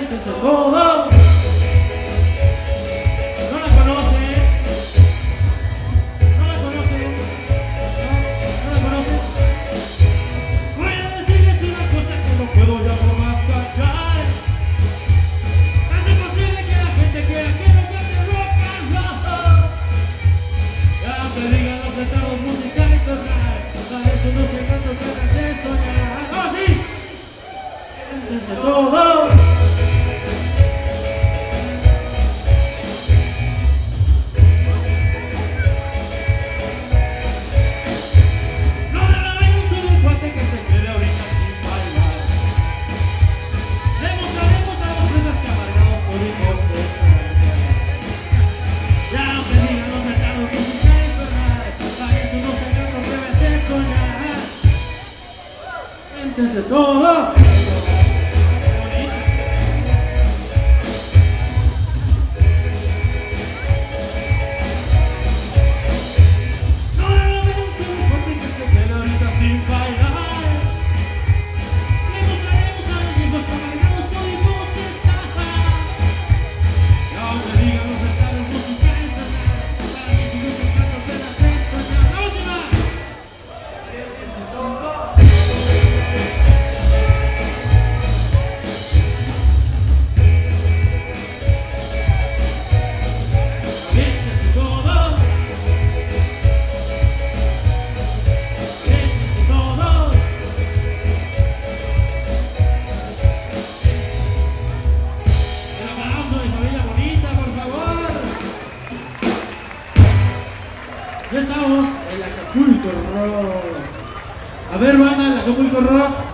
nadie se salvó. No la conocen, no la conocen, no la conocen. Voy a decirles una cosa que no puedo ya no más callar. Hace posible que la gente quiera que no cante rock and roll. Ya te digan los estados musicales, para eso no se canta, se de soñar. ¡Así! ¡Desde todo! vencedora. Ya estamos en la Acapulco Rock. A ver, banda, el Acapulco Rock.